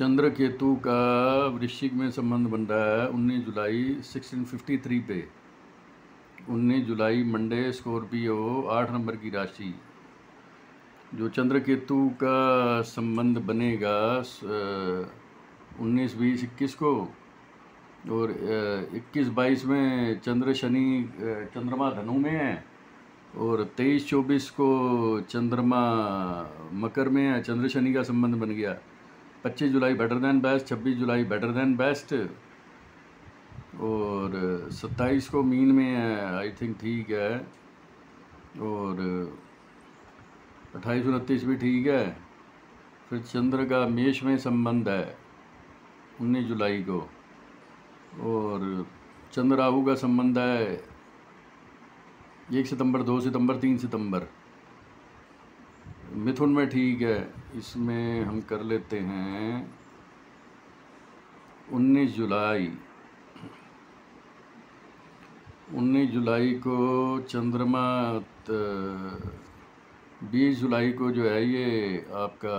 चंद्र केतु का वृश्चिक में संबंध बन रहा है उन्नीस जुलाई 1653 पे। उन्नीस जुलाई मंडे स्कॉर्पियो आठ नंबर की राशि। जो चंद्र केतु का संबंध बनेगा उन्नीस बीस इक्कीस को, और इक्कीस बाईस में चंद्र शनि चंद्रमा धनु में है, और तेईस चौबीस को चंद्रमा मकर में है, चंद्र शनि का संबंध बन गया। पच्चीस जुलाई बेटर दैन बेस्ट, छब्बीस जुलाई बेटर दैन बेस्ट। और सत्ताईस को मीन में है आई थिंक ठीक है। और अट्ठाईस उनतीस भी ठीक है। फिर चंद्र का मेष में संबंध है उन्नीस जुलाई को। और चंद्र राहु का संबंध है एक सितंबर, दो सितंबर, तीन सितंबर। मिथुन में ठीक है, इसमें हम कर लेते हैं उन्नीस जुलाई। उन्नीस जुलाई को चंद्रमा बीस जुलाई को जो है ये आपका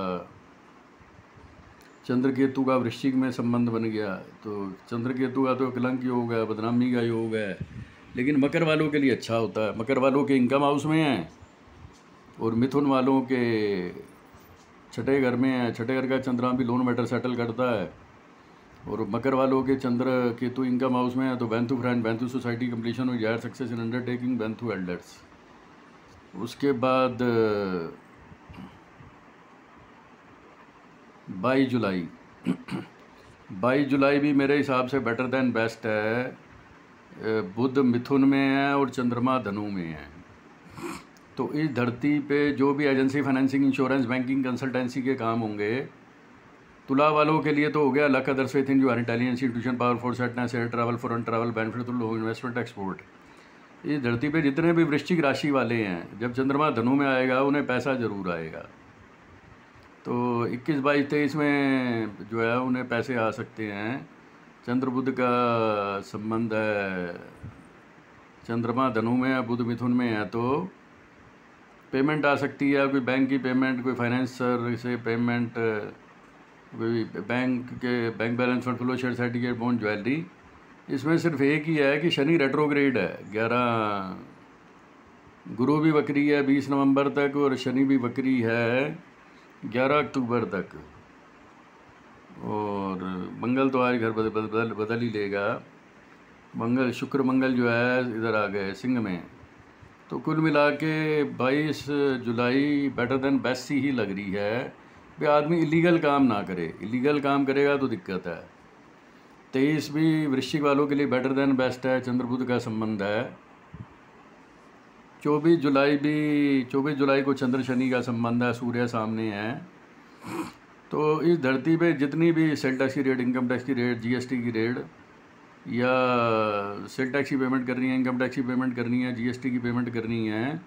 चंद्र केतु का वृश्चिक में संबंध बन गया। तो चंद्र केतु का तो कलंक योग है, बदनामी का योग है, लेकिन मकर वालों के लिए अच्छा होता है। मकर वालों के इनकम हाउस में है। और मिथुन वालों के छठे घर में है, छठे घर का चंद्रमा भी लोन मैटर सेटल करता है। और मकर वालों के चंद्र केतु इनकम हाउस में है तो बैंथू फ्रेंड बैंथू सोसाइटी कंप्लीशन हो जाए सक्सेस इन अंडरटेकिंग बैंथू एल्डर्स उसके बाद, बाईस जुलाई। बाईस जुलाई भी मेरे हिसाब से बेटर देन बेस्ट है। बुध मिथुन में है और चंद्रमा धनु में है। तो इस धरती पे जो भी agency financing insurance banking consultancy के काम होंगे, तुला वालों के लिए तो हो गया लक अदर्स विथ इन जो इटालियन इंस्टीट्यूशन पावर फोर सेटनेस air travel foreign travel benefit low investment export इस धरती पे जितने भी वृश्चिक राशि वाले हैं, जब चंद्रमा धनु में आएगा, उन्हें पैसा ज़रूर आएगा। तो 21 बाईस तेईस में जो है, उन्हें पैसे आ सकते हैं। चंद्र बुद्ध का संबंध है। चंद्रमा धनु में या बुध मिथुन में है तो पेमेंट आ सकती है, कोई बैंक की पेमेंट कोई फाइनेंसर से पेमेंट कोई बैंक के bank balance fund flow share certificate bond jewellery इसमें सिर्फ़ एक ही है कि शनि रेट्रोग्रेड है। ग्यारह गुरु भी बकरी है बीस नवंबर तक और शनि भी बकरी है ग्यारह अक्टूबर तक। और मंगल तो आज घर बदल बदल बदल ही लेगा। मंगल, शुक्र, मंगल जो है, इधर आ गए, सिंह में। तो कुल मिला के बाईस जुलाई बेटर देन बेस्ट सी ही लग रही है कि आदमी इलीगल काम ना करे। इलीगल काम करेगा तो दिक्कत है। तेईस भी वृश्चिक वालों के लिए बेटर देन बेस्ट है, चंद्रबुद्ध का संबंध है। चौबीस जुलाई भी, चौबीस जुलाई को चंद्र शनि का संबंध है, सूर्य सामने है। तो इस धरती पे जितनी भी सेल टैक्स की रेट इनकम टैक्स की रेट जीएसटी की रेट या सेल टैक्स की पेमेंट करनी है, इनकम टैक्स की पेमेंट करनी है जीएसटी की पेमेंट करनी है,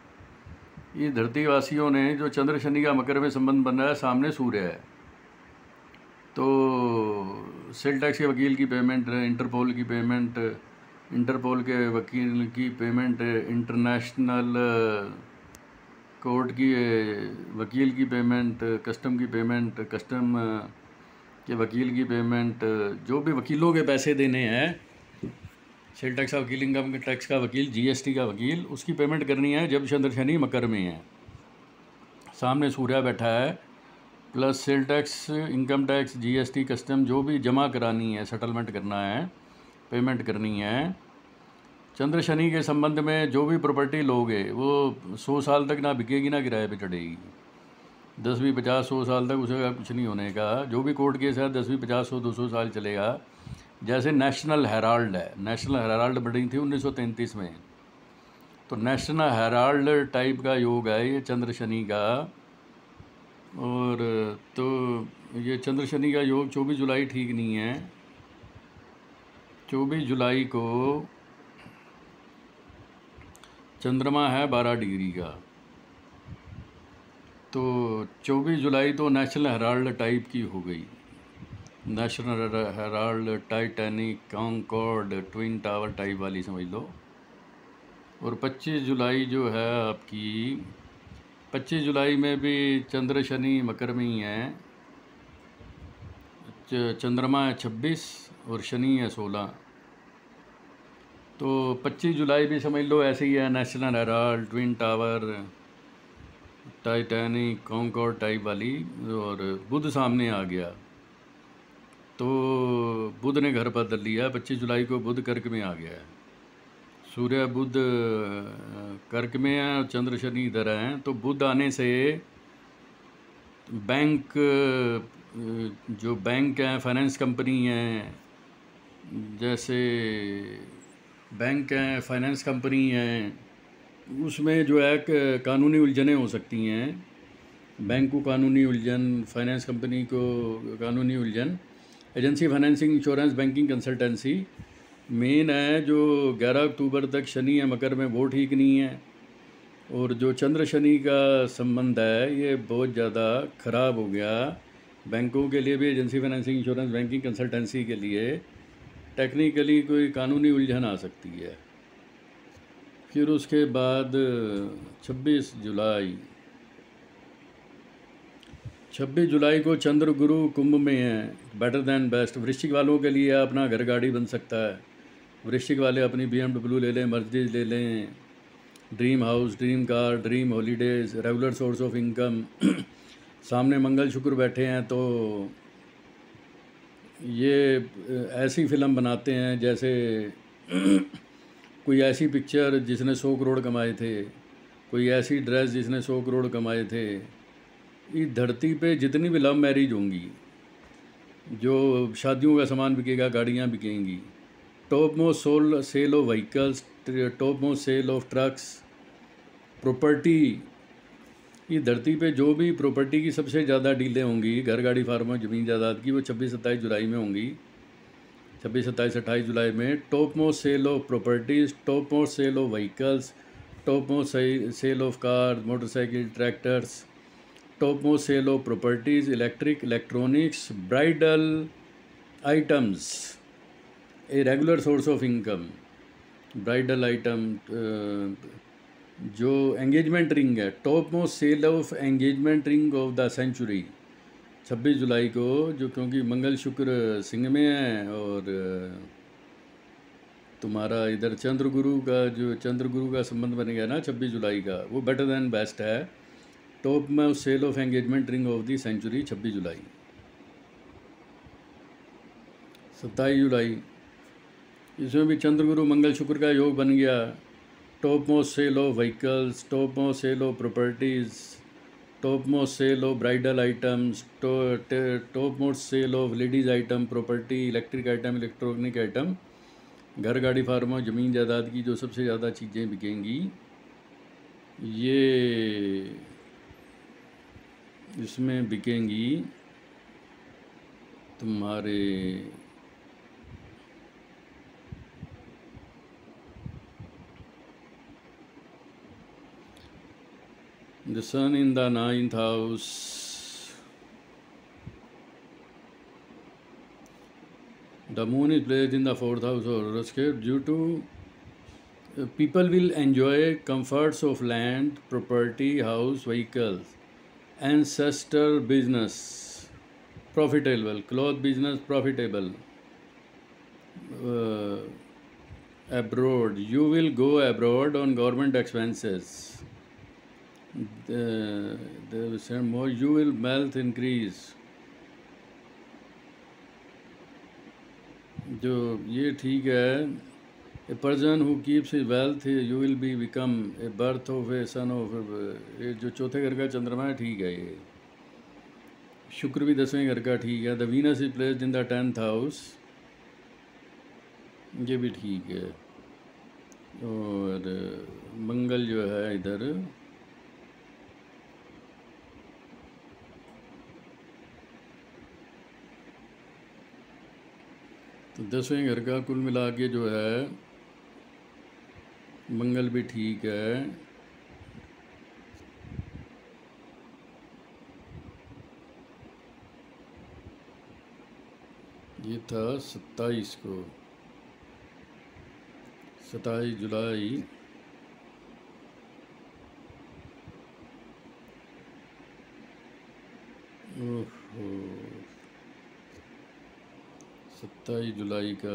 ये धरती वासियों ने जो चंद्र शनि का मकर में संबंध बन रहा है, सामने सूर्य है। तो सेल टैक्स के वकील की पेमेंट, इंटरपोल की पेमेंट, इंटरपोल के वकील की पेमेंट, इंटरनेशनल कोर्ट की, वकील की पेमेंट, कस्टम की पेमेंट, कस्टम के वकील की पेमेंट जो भी वकीलों के पैसे देने हैं सेल टैक्स का वकील इनकम टैक्स का वकील जीएसटी का वकील, उसकी पेमेंट करनी है जब चंद्र शनि मकर में है। सामने सूर्या बैठा है plus sale tax income tax GST custom जो भी जमा करानी है सेटलमेंट करना है पेमेंट करनी है, चंद्र शनि के संबंध में जो भी प्रॉपर्टी लोगे, वो सौ साल तक ना बिकेगी, ना किराए पे चढ़ेगी। दसवीं पचास सौ साल तक उसे कुछ नहीं होने का। जो भी कोर्ट केस है दसवीं पचास सौ, दो सौ साल चलेगा। जैसे नेशनल हेराल्ड है नेशनल हेराल्ड बनी थी उन्नीस सौ तैंतीस में। तो नेशनल हेराल्ड टाइप का योग है, ये चंद्र शनि का। और तो ये चंद्र शनि का योग चौबीस जुलाई ठीक नहीं है। चौबीस जुलाई को चंद्रमा है बारह डिग्री का। तो चौबीस जुलाई तो नेशनल हेराल्ड टाइप की हो गई। National Herald Titanic Concorde Twin Tower type वाली समझ लो। और 25 जुलाई जो है आपकी 25 जुलाई में भी चंद्र, शनि, मकर में ही है। चंद्रमा है छब्बीस और शनि है सोलह। तो पच्चीस जुलाई भी समझ लो ऐसे ही है। National Herald Twin Tower Titanic Concorde type वाली और बुध सामने आ गया। तो बुध ने घर बदल लिया, पच्चीस जुलाई को बुध कर्क में आ गया है। सूर्य बुध कर्क में है और चंद्र शनि इधर हैं तो बुध आने से बैंक जो बैंक हैं, फाइनेंस कंपनी हैं, जैसे बैंक हैं, फाइनेंस कंपनी हैं उसमें जो है कानूनी उलझनें हो सकती हैं। बैंक को कानूनी उलझन फाइनेंस कंपनी को कानूनी उलझन। Agency financing insurance banking consultancy main है जो 11 अक्टूबर तक शनि है मकर में वो ठीक नहीं है। और जो चंद्र शनि का संबंध है, ये बहुत ज़्यादा ख़राब हो गया। बैंकों के लिए भी agency financing insurance banking consultancy के लिए। टेक्निकली कोई कानूनी उलझन आ सकती है। फिर उसके बाद 26 जुलाई। 26 जुलाई को चंद्र गुरु कुंभ में है। बेटर देन बेस्ट वृश्चिक वालों के लिए अपना घर गाड़ी बन सकता है। वृश्चिक वाले अपनी BMW ले लें मर्जिज ले लें। Dream house dream car dream holidays regular source of income सामने मंगल शुक्र बैठे हैं तो ये ऐसी फ़िल्म बनाते हैं जैसे कोई ऐसी पिक्चर जिसने सौ करोड़ कमाए थे, कोई ऐसी ड्रेस जिसने सौ करोड़ कमाए थे इस धरती पे जितनी भी लव मैरिज होंगी, जो शादियों का सामान बिकेगा, गाड़ियाँ बिकेंगी top most sole sale of vehicles top most sale of trucks property इस धरती पे जो भी प्रॉपर्टी की सबसे ज़्यादा डीलें होंगी, घर गाड़ी फार्म, ज़मीन जायदाद की, वो छब्बीस सत्ताईस जुलाई में होंगी छब्बीस, सत्ताईस, अट्ठाईस जुलाई में top most sale of properties top most sale of vehicles top most sale of car, motorcycle, tractors top most sale of properties, electric, electronics, bridal items, a regular source of income, bridal item जो engagement ring है top most sale of engagement ring of the century. 26 जुलाई को, जो क्योंकि मंगल शुक्र सिंह में है और, तुम्हारा इधर चंद्र गुरु का जो चंद्र गुरु का संबंध बन गया ना 26 जुलाई का, वो बेटर देन बेस्ट है। टॉप में sale of engagement ring of the century 26 जुलाई। सत्ताईस जुलाई, इसमें भी चंद्र गुरु मंगल शुक्र का योग बन गया। Top most sale of vehicles top most sale of properties top most sale of bridal items top most sale of ladies item, property, electric item, electronic item, घर गाड़ी फार्म ज़मीन जायदाद की जो सबसे ज़्यादा चीज़ें बिकेंगी। ये इसमें बिकेंगी तुम्हारे The sun in the ninth house. The moon is placed in the fourth house of horoscope due to uh, people will enjoy comforts of land, property, house, vehicles, ancestor business, profitable, cloth business profitable. Uh, abroad, you will go abroad on government expenses the, the some more you will wealth increase. जो ये ठीक है a person who keeps his wealth you will be become a birth of a son of ये जो चौथे घर का चंद्रमा है ठीक है ये। शुक्र भी दसवें घर का ठीक है the Venus is place in the tenth house ये भी ठीक है। और मंगल जो है इधर तो दसवें घर का कुल मिला के जो है, मंगल भी ठीक है। ये था सत्ताईस को। सताईस जुलाई सत्ताईस जुलाई का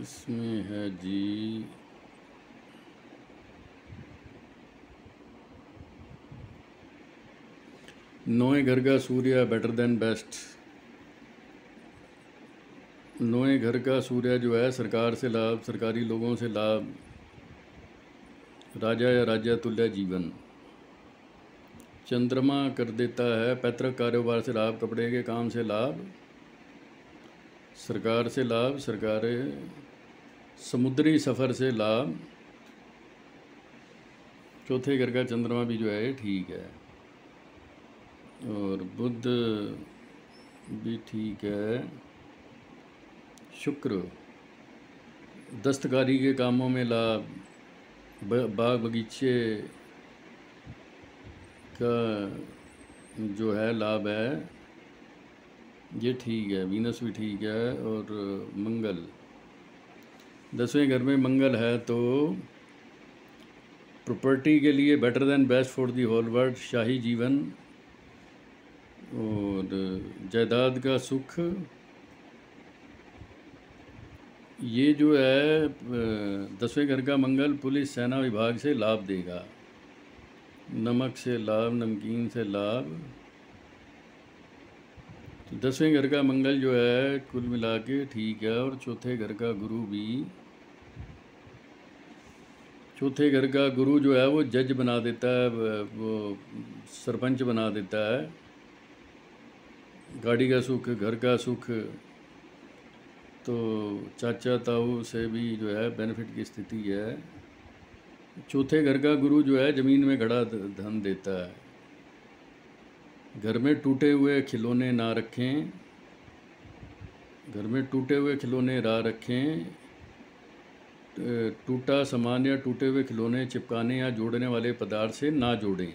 इसमें है जी। नोए घर का सूर्य बेटर देन बेस्ट नोए घर का सूर्य जो है, सरकार से लाभ, सरकारी लोगों से लाभ, राजा या राजा तुल्य जीवन। चंद्रमा कर देता है, पैतृक कारोबार से लाभ, कपड़े के काम से लाभ, सरकार से लाभ, सरकार समुद्री सफ़र से लाभ। चौथे घर का चंद्रमा भी जो है ठीक है। और बुध भी ठीक है। शुक्र, दस्तकारी के कामों में लाभ बाग बगीचे का जो है लाभ है, ये ठीक है, वीनस भी ठीक है और मंगल। दसवें घर में मंगल है तो प्रॉपर्टी के लिए better than best for the whole world शाही जीवन और जायदाद का सुख। ये जो है दसवें घर का मंगल पुलिस सेना विभाग से लाभ देगा। नमक से लाभ, नमकीन से लाभ। तो दसवें घर का मंगल जो है, कुल मिला के ठीक है, और चौथे घर का गुरु भी। चौथे घर का गुरु जो है, वो जज बना देता है, वो सरपंच बना देता है। गाड़ी का सुख, घर का सुख। तो चाचा, ताऊ से भी जो है, बेनिफिट की स्थिति है। चौथे घर का गुरु जो है, ज़मीन में घड़ा धन देता है। घर में टूटे हुए खिलौने ना रखें। घर में टूटे हुए खिलौने रा रखें। टूटा सामान या टूटे हुए खिलौने चिपकाने या जोड़ने वाले पदार्थ से ना जोड़ें।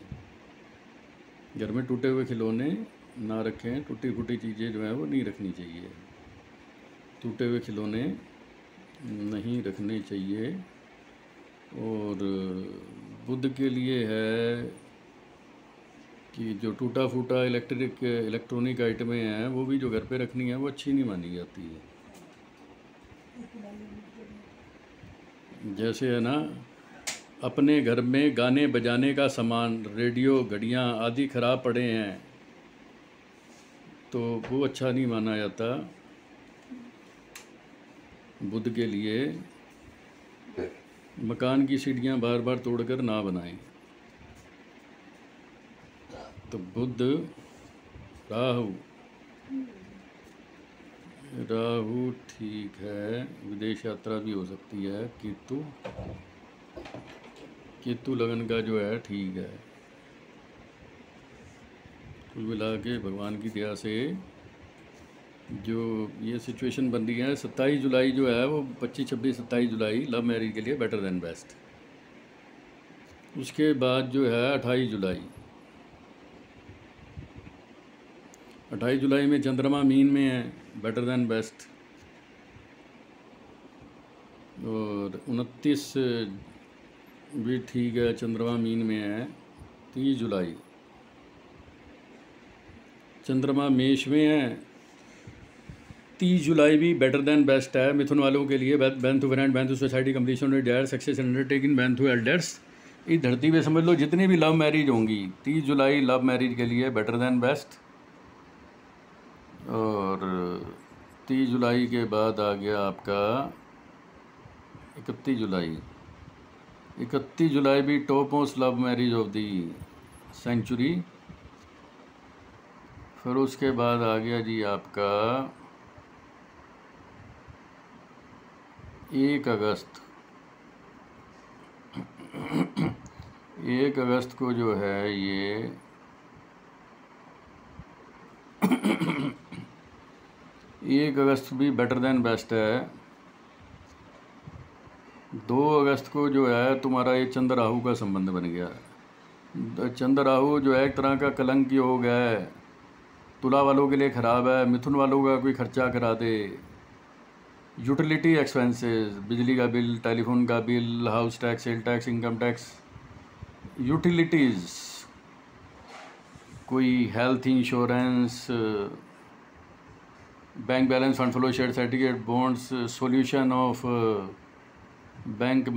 घर में टूटे हुए खिलौने ना रखें। टूटी फूटी चीज़ें जो हैं, वो नहीं रखनी चाहिए। टूटे हुए खिलौने नहीं रखने चाहिए। और बुद्ध के लिए है कि जो टूटा फूटा इलेक्ट्रिक, इलेक्ट्रॉनिक आइटमें हैं, वो भी जो घर पे रखनी है, वो अच्छी नहीं मानी जाती है। जैसे है ना, अपने घर में गाने बजाने का सामान, रेडियो, घड़ियाँ आदि ख़राब पड़े हैं तो वो अच्छा नहीं माना जाता। बुद्ध के लिए मकान की सीढ़ियाँ बार बार तोड़कर ना बनाएँ। तो बुद्ध, राहु। राहु ठीक है, विदेश यात्रा भी हो सकती है। केतु? केतु लगन का जो है, ठीक है। कुल मिला के भगवान की दया से जो ये सिचुएशन बन रही है, सत्ताईस जुलाई जो है, वो पच्चीस, छब्बीस, सत्ताईस जुलाई लव मैरिज के लिए बेटर देन बेस्ट उसके बाद जो है, अट्ठाईस जुलाई. अट्ठाईस जुलाई में चंद्रमा मीन में है बेटर देन बेस्ट और उनतीस भी ठीक है, चंद्रमा मीन में है, तीस जुलाई. चंद्रमा मेष में है तीस जुलाई भी बेटर देन बेस्ट है मिथुन वालों के लिए बैंथू वेरेंट बैंथू society completion desire success undertaking बैंथू elders इस धरती पे समझ लो, जितनी भी लव मैरिज होंगी, तीस जुलाई लव मैरिज के लिए बेटर देन बेस्ट और तीस जुलाई के बाद आ गया आपका इकतीस जुलाई। इकतीस जुलाई भी top most love marriage of the century फिर उसके बाद आ गया जी आपका एक अगस्त। एक अगस्त को जो है ये एक अगस्त भी बेटर देन बेस्ट है। दो अगस्त को जो है तुम्हारा ये चंद्र राहु का संबंध बन गया। चंद्र राहु जो है एक तरह का कलंक योग है। तुला वालों के लिए ख़राब है, मिथुन वालों का कोई खर्चा करा दे। यूटिलिटी एक्सपेंसेस, बिजली का बिल, टेलीफोन का bill, house tax, sale tax, income tax, utilities, कोई health insurance, bank balance, fund flow, share certificate, bonds, solution of, bank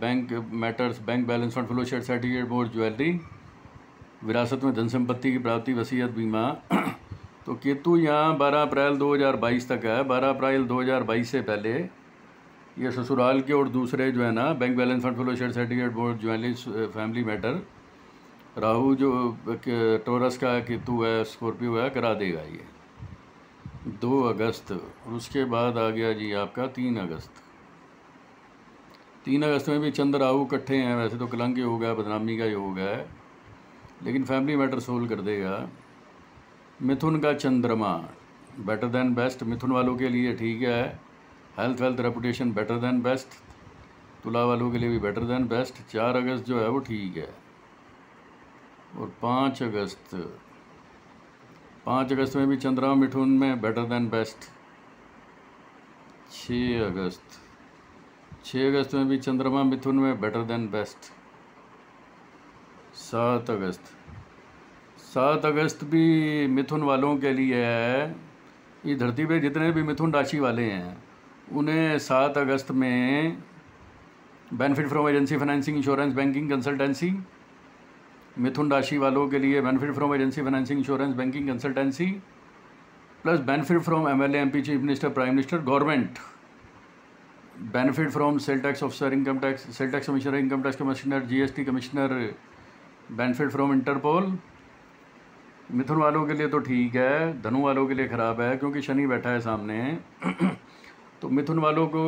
bank matters, bank balance, fund flow, share certificate, board, jewellery, विरासत में धन संपत्ति की प्राप्ति, वसीयत, बीमा तो केतु यहाँ 12 अप्रैल 2022 तक है। 12 अप्रैल 2022 से पहले ये ससुराल के और दूसरे जो है ना bank balance fund flow share certificate board jewellery family matter Rahu जो टोरस का केतु है स्कॉर्पियो है, करा देगा ये। दो अगस्त, और उसके बाद आ गया जी आपका तीन अगस्त। तीन अगस्त में भी चंद्र राहु इकट्ठे हैं, वैसे तो कलंक योग है बदनामी का योग है लेकिन फैमिली मैटर सोल्व कर देगा। मिथुन का चंद्रमा। बेटर देन बेस्ट मिथुन वालों के लिए ठीक है। Health wealth reputation better than best Tula वालों के लिए भी बेटर देन बेस्ट चार अगस्त जो है वो ठीक है। और पाँच अगस्त पाँच अगस्त में भी चंद्रमा मिथुन में बेटर देन बेस्ट छः अगस्त छः अगस्त में भी चंद्रमा मिथुन में बेटर देन बेस्ट सात अगस्त सात अगस्त भी मिथुन वालों के लिए है। ये धरती पे जितने भी मिथुन राशि वाले हैं, उन्हें सात अगस्त में benefit from agency financing insurance banking consultancy Mithun राशि वालों के लिए benefit from agency financing insurance banking consultancy plus benefit from M L M P chief minister prime minister government benefit from sale tax officer income tax sale tax commissioner income tax commissioner GST commissioner benefit from Interpol Mithun वालों के लिए तो ठीक है, धनु वालों के लिए ख़राब है, क्योंकि शनि बैठा है सामने। तो मिथुन वालों को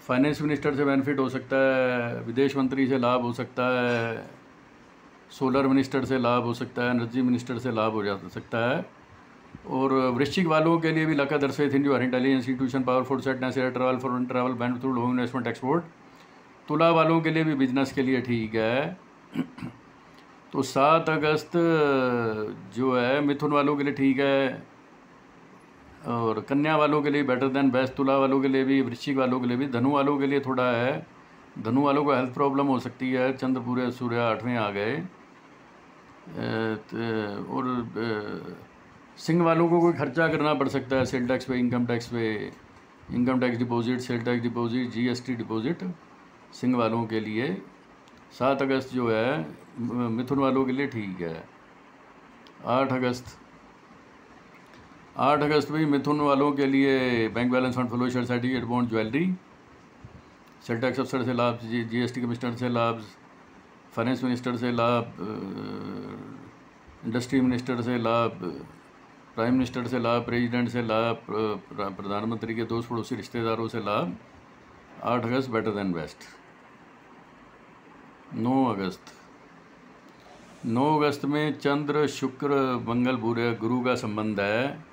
फाइनेंस मिनिस्टर से बेनिफिट हो सकता है, विदेश मंत्री से लाभ हो सकता है सोलर मिनिस्टर से लाभ हो सकता है एनर्जी मिनिस्टर से लाभ हो जा सकता है। और वृश्चिक वालों के लिए भी लका दरसे थिन जो हर intelligence institution power food सेटनेस air travel foreign travel bank through loan investment export Tula वालों के लिए भी बिज़नेस के लिए ठीक है। तो सात अगस्त, जो है, मिथुन वालों के लिए ठीक है और कन्या वालों के लिए बेटर देन बेस्ट तुला वालों के लिए भी, वृश्चिक वालों के लिए भी, धनु वालों के लिए थोड़ा है। धनु वालों को हेल्थ प्रॉब्लम हो सकती है। चंद्र पूरे सूर्य आठवें आ गए। और सिंह वालों को कोई खर्चा करना पड़ सकता है सेल टैक्स पे इनकम टैक्स पे। Income tax deposit sale tax deposit GST deposit Singh वालों के लिए। सात अगस्त जो है मिथुन वालों के लिए ठीक है। आठ अगस्त। आठ अगस्त भी मिथुन वालों के लिए bank balance fund flow share certificate bond jewellery sale tax अफसर से लाभ जी एस टी कमिश्नर से लाभ फाइनेंस मिनिस्टर से लाभ इंडस्ट्री मिनिस्टर से लाभ प्राइम मिनिस्टर से लाभ प्रेसिडेंट से लाभ, प्रधानमंत्री के दोस्त पड़ोसी रिश्तेदारों से लाभ, आठ अगस्त बेटर देन बेस्ट नौ अगस्त। नौ अगस्त में चंद्र, शुक्र, मंगल बुरे गुरु का संबंध है।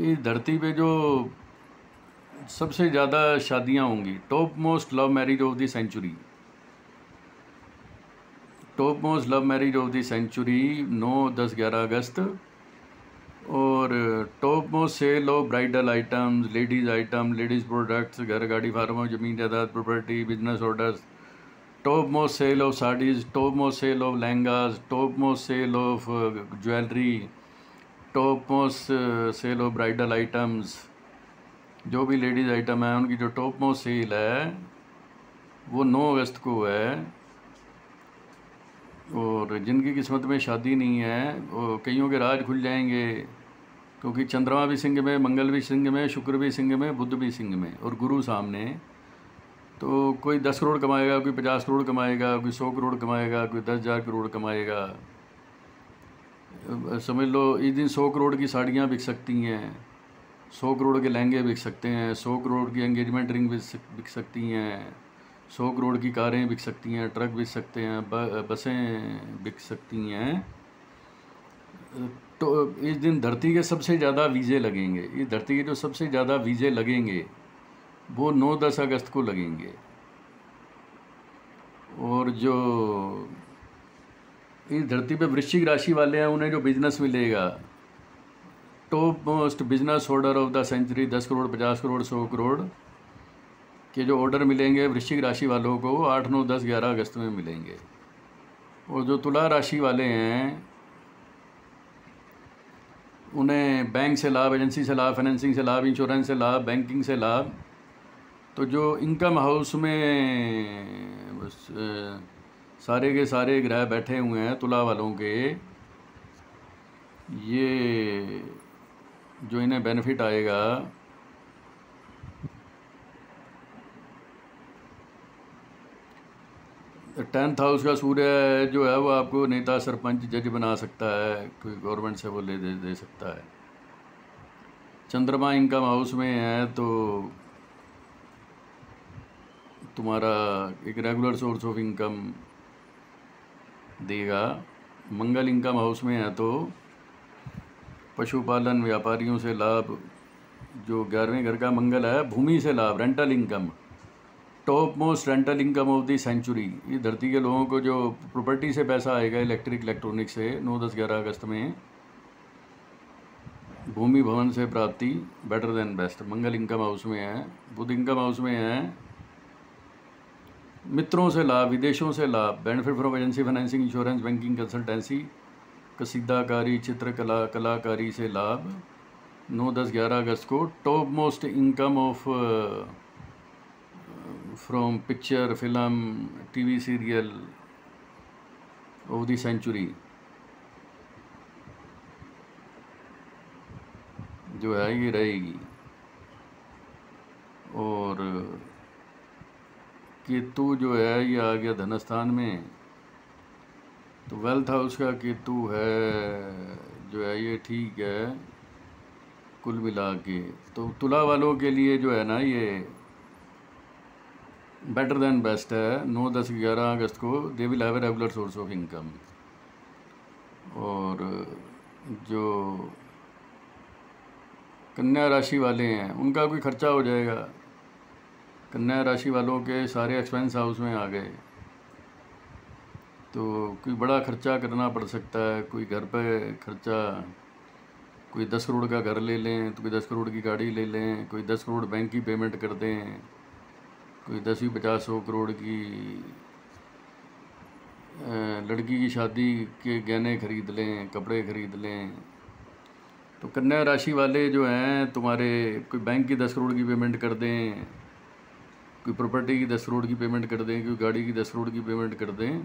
इस धरती पे जो सबसे ज़्यादा शादियाँ होंगी top most love marriage of the century top most love marriage of the century नौ, दस, ग्यारह अगस्त। और top most sale of bridal items ladies item ladies products घर, गाड़ी फार्म ज़मीन, जायदाद property business orders top most sale of saris top most sale of lehengas top most sale of jewellery top most sale of bridal items जो भी ladies item है, उनकी जो top most cell है, वो नौ अगस्त को है। और जिनकी किस्मत में शादी नहीं है, वो कईयों के राज खुल जाएँगे, क्योंकि चंद्रमा भी सिंह में, मंगल भी सिंह में, शुक्र भी सिंह में, बुद्ध भी सिंह में और गुरु सामने। तो कोई दस करोड़ कमाएगा, कोई पचास करोड़ कमाएगा, कोई सौ करोड़ कमाएगा, कोई दस हज़ार करोड़ कमाएगा। समझ लो, इस दिन सौ करोड़ की साड़ियाँ बिक सकती हैं, सौ करोड़ के लहंगे बिक सकते हैं, सौ करोड़ की एंगेजमेंट रिंग बिक सकती हैं, सौ करोड़ की कारें बिक सकती हैं ट्रक बिक सकते हैं बसें बिक सकती हैं। तो इस दिन धरती के सबसे ज़्यादा वीज़े लगेंगे, इस धरती के जो सबसे ज़्यादा वीज़े लगेंगे वो नौ दस अगस्त को लगेंगे। और जो इस धरती पे वृश्चिक राशि वाले हैं, उन्हें जो बिज़नेस मिलेगा top most business order of the century दस करोड़, पचास करोड़, सौ करोड़ के जो ऑर्डर मिलेंगे वृश्चिक राशि वालों को आठ, नौ, दस, ग्यारह अगस्त में मिलेंगे। और जो तुला राशि वाले हैं, उन्हें बैंक से लाभ एजेंसी से लाभ फाइनेंसिंग से लाभ इंश्योरेंस से लाभ बैंकिंग से लाभ तो जो इनकम हाउस में बस सारे के सारे ग्रह बैठे हुए हैं तुला वालों के ये जो इन्हें बेनिफिट आएगा टेंथ हाउस का सूर्य जो है वो आपको नेता सरपंच जज बना सकता है कोई गवर्नमेंट से वो ले दे, दे सकता है। चंद्रमा इनकम हाउस में है तो तुम्हारा एक रेगुलर सोर्स ऑफ़ इनकम देगा। मंगल इनकम हाउस में है तो पशुपालन, व्यापारियों से लाभ, जो ग्यारहवें घर का मंगल है, भूमि से लाभ rental income top most rental income of the century ये धरती के लोगों को जो प्रॉपर्टी से पैसा आएगा इलेक्ट्रिक इलेक्ट्रॉनिक से, नौ दस ग्यारह अगस्त में, भूमि भवन से प्राप्ति better than best Mangal income house में है, बुध इनकम हाउस में है मित्रों से लाभ, विदेशों से लाभ benefit from agency financing insurance banking consultancy कसीदाकारी, चित्रकला, कलाकारी से लाभ। नौ दस ग्यारह अगस्त को top most income of from picture film TV serial of the century जो है, ये रहेगी। और केतु जो है, ये आ गया धनस्थान में। तो वेल्थ हाउस का केतु है, जो है, ये ठीक है, कुल मिला के। तो तुला वालों के लिए जो है ना, ये बेटर देन बेस्ट है, नौ, दस, ग्यारह अगस्त को they will have a regular source of income और जो कन्या राशि वाले हैं, उनका कोई खर्चा हो जाएगा। कन्या राशि वालों के सारे एक्सपेंस हाउस में आ गए। तो कोई बड़ा खर्चा करना पड़ सकता है, कोई घर पे खर्चा, कोई दस करोड़ का घर ले लें तो कोई दस करोड़ की गाड़ी ले लें, कोई दस करोड़ बैंक की पेमेंट कर दें, कोई दस ही पचास सौ करोड़ की लड़की की शादी के गहने खरीद लें, कपड़े खरीद लें। तो कन्या राशि वाले जो हैं, तुम्हारे कोई बैंक की दस करोड़ की पेमेंट कर दें। कोई प्रॉपर्टी की दस करोड़ की पेमेंट कर दें, कोई गाड़ी की दस करोड़ की पेमेंट कर दें,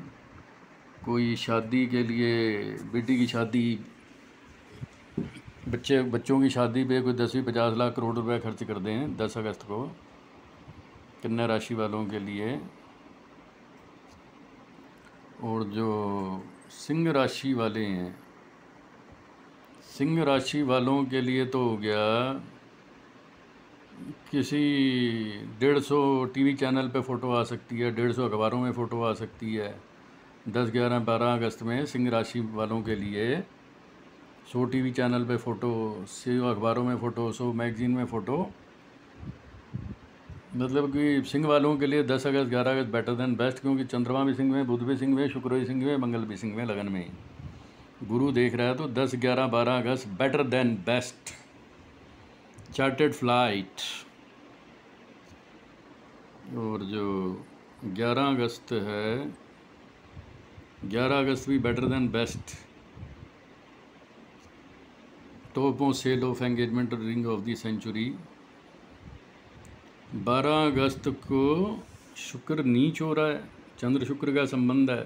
कोई शादी के लिए बेटी की शादी, बच्चे, बच्चों की शादी पे कोई दस पचास लाख करोड़ रुपए खर्च कर दें दस अगस्त को कन्या राशि वालों के लिए। और जो सिंह राशि वाले हैं, सिंह राशि वालों के लिए तो हो गया किसी डेढ़ सौ टीवी चैनल पे फ़ोटो आ सकती है, डेढ़ सौ अखबारों में फ़ोटो आ सकती है। दस, ग्यारह, बारह अगस्त में सिंह राशि वालों के लिए सौ टीवी चैनल पे फ़ोटो, सौ अखबारों में फ़ोटो, सौ मैगज़ीन में फ़ोटो। मतलब कि सिंह वालों के लिए दस अगस्त, ग्यारह अगस्त बेटर देन बेस्ट क्योंकि चंद्रमा भी सिंह में, बुध भी सिंह में, शुक्र भी सिंह में, मंगल भी सिंह में, लगन में। गुरु देख रहा है तो दस, ग्यारह, बारह अगस्त better than best chartered flight और जो ग्यारह अगस्त है, ग्यारह अगस्त भी better than best top sale of engagement ring of the century बारह अगस्त को शुक्र नीच हो रहा है, चंद्र शुक्र का संबंध है।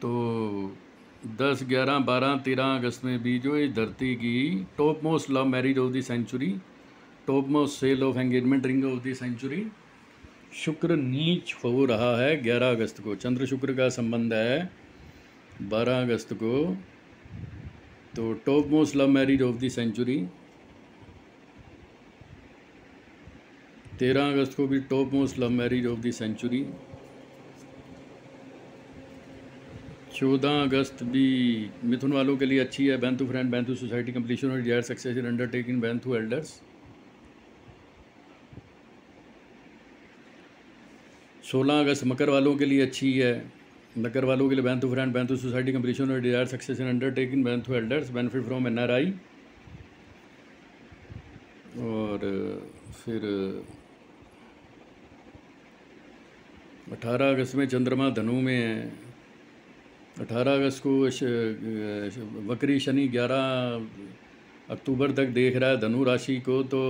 तो दस, ग्यारह, बारह, तेरह अगस्त में भी जो इस धरती की top most love marriage of the century top most sale of engagement ring of the century Shukra नीच हो रहा है ग्यारह अगस्त को। चंद्र शुक्र का संबंध है बारह अगस्त को। तो top most love marriage of the century तेरह अगस्त को भी top most love marriage of the century चौदह अगस्त भी मिथुन वालों के लिए अच्छी है बैंथू फ्रेंड बैंथू सोसाइटी कंप्लीशन और डिज़ायर सक्सेस इन अंडरटेकिंग बैंथू एल्डर्स सोलह अगस्त मकर वालों के लिए अच्छी है, मकर वालों के लिए बैंथू फ्रेंड बैंथू सोसाइटी कंप्लीशन और डिज़ायर सक्सेस इन अंडरटेकिंग बैंथू एल्डर्स बेनिफिट फ्रॉम एन और, फिर, अठारह अगस्त में चंद्रमा धनु में है। अठारह अगस्त को वक्री शनि ग्यारह अक्टूबर तक देख रहा है धनु राशि को तो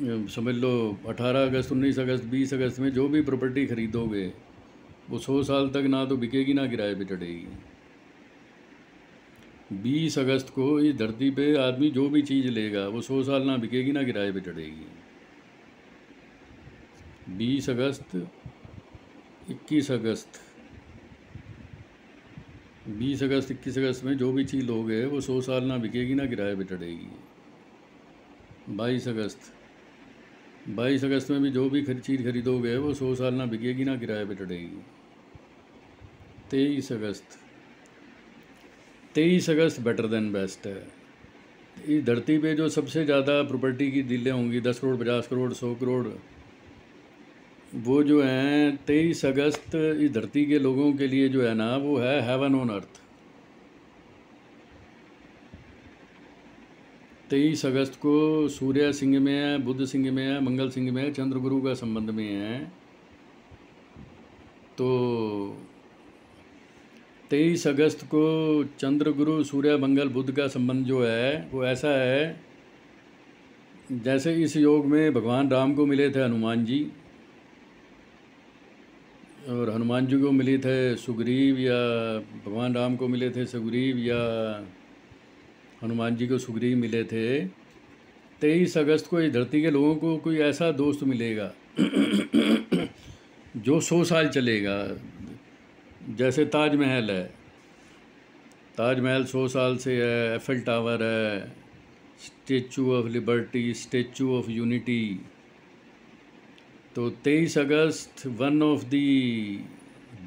समझ लो अठारह अगस्त, उन्नीस अगस्त, बीस अगस्त में जो भी प्रॉपर्टी ख़रीदोगे, वो सौ साल तक ना तो बिकेगी, ना किराए पे चढ़ेगी। बीस अगस्त को इस धरती पे आदमी जो भी चीज़ लेगा, वो सौ साल ना बिकेगी, ना किराए पे चढ़ेगी। बीस अगस्त, इक्कीस अगस्त बीस अगस्त, इक्कीस अगस्त में जो भी चीज़ लोगे, वो सौ साल ना बिकेगी, ना किराए पे चढ़ेगी। बाईस अगस्त। बाईस अगस्त में भी जो भी चीज़ खरीदोगे, वो सौ साल ना बिकेगी, ना किराए पे चढ़ेगी। तेईस अगस्त। तेईस अगस्त बेटर देन बेस्ट है। इस धरती पे जो सबसे ज़्यादा प्रॉपर्टी की डीलें होंगी, दस करोड़, पचास करोड़, सौ करोड़ वो जो हैं, तेईस अगस्त, इस धरती के लोगों के लिए जो है ना, वो है हेवन ऑन अर्थ तेईस अगस्त को सूर्य सिंह में है बुद्ध सिंह में है, मंगल सिंह में है, चंद्र गुरु का संबंध में है। तो तेईस अगस्त को चंद्र गुरु, सूर्य, मंगल बुद्ध का संबंध जो है, वो ऐसा है, जैसे इस योग में भगवान राम को मिले थे हनुमान जी और हनुमान जी को मिले थे सुग्रीव या भगवान राम को मिले थे सुग्रीव या हनुमान जी को सुग्रीव मिले थे। तेईस अगस्त को इस धरती के लोगों को कोई ऐसा दोस्त मिलेगा जो सौ साल चलेगा। जैसे ताजमहल है। ताजमहल सौ साल से है एफएल टावर है Statue of Liberty Statue of Unity तो तेईस अगस्त one of the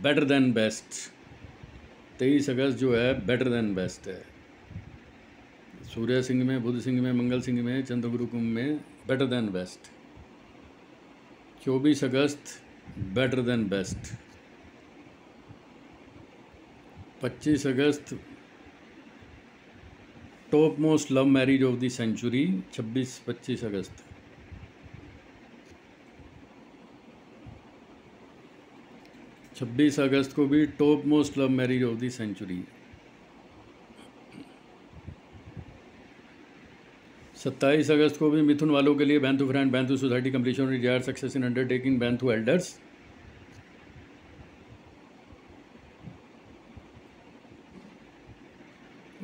better than best तेईस अगस्त जो है बेटर देन बेस्ट है। सूर्य सिंह में, बुध सिंह में, मंगल सिंह में, चंद्रगुरु कुंभ में बेटर देन बेस्ट चौबीस अगस्त बेटर देन बेस्ट पच्चीस अगस्त top most love marriage of the century छब्बीस, पच्चीस अगस्त। छब्बीस अगस्त को भी top most love marriage of the century सत्ताईस अगस्त को भी मिथुन वालों के लिए बैंथू friend बैंथू society completion desire success in undertaking बैंथू elders.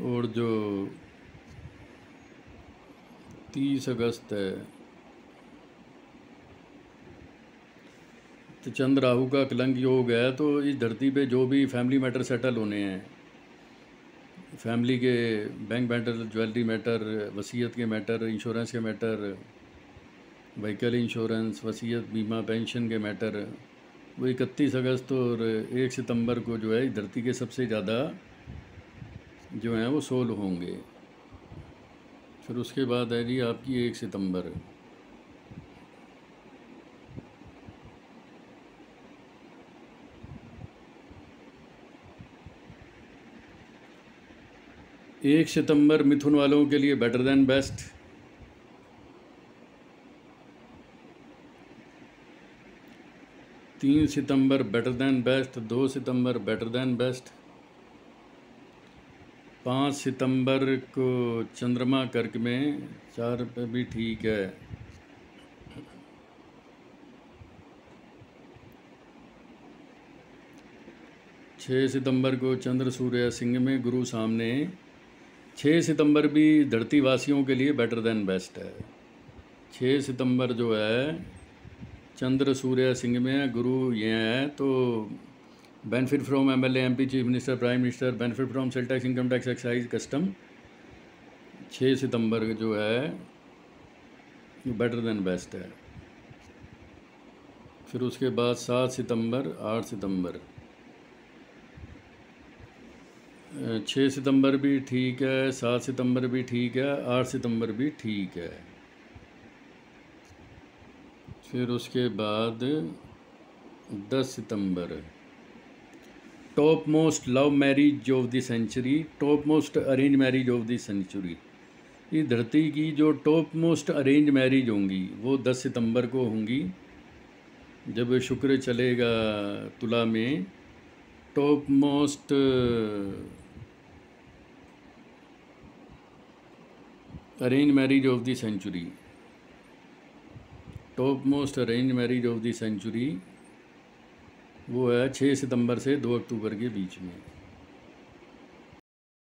और जो तीस अगस्त है तो चंद्र राहु का कलंक योग है तो इस धरती पे जो भी फैमिली मैटर सेटल होने हैं फैमिली के बैंक मैटर ज्वेलरी मैटर वसीयत के मैटर इंश्योरेंस के मैटर व्हीकल इंश्योरेंस वसीयत, बीमा पेंशन के मैटर वो इकतीस अगस्त और एक सितंबर को जो है, इस धरती के सबसे ज़्यादा जो हैं वो सोल होंगे। फिर उसके बाद है जी आपकी एक सितंबर। एक सितंबर मिथुन वालों के लिए बेटर देन बेस्ट तीन सितंबर बेटर देन बेस्ट दो सितंबर बेटर देन बेस्ट पाँच सितंबर को चंद्रमा कर्क में चार पे भी ठीक है. छः सितंबर को चंद्र सूर्य सिंह में गुरु सामने. छः सितंबर भी धरती वासियों के लिए बेटर देन बेस्ट है। छः सितंबर जो है, चंद्र, सूर्य, सिंह में गुरु ये है तो benefit from M L M P chief minister prime minister benefit from sale tax income tax excise custom छः सितंबर जो है बेटर देन बेस्ट है। फिर उसके बाद सात सितंबर, आठ सितंबर। छः सितंबर भी ठीक है, सात सितंबर भी ठीक है, आठ सितंबर भी ठीक है। फिर उसके बाद दस सितंबर। Top most love marriage of the century top most arrange marriage of the century. इस धरती की जो टॉप मोस्ट अरेंज मैरिज होंगी, वो दस सितंबर को होंगी। जब शुक्र चलेगा तुला में top most arrange marriage of the century top most arrange marriage of the century वो है छः सितंबर से दो अक्टूबर के बीच में।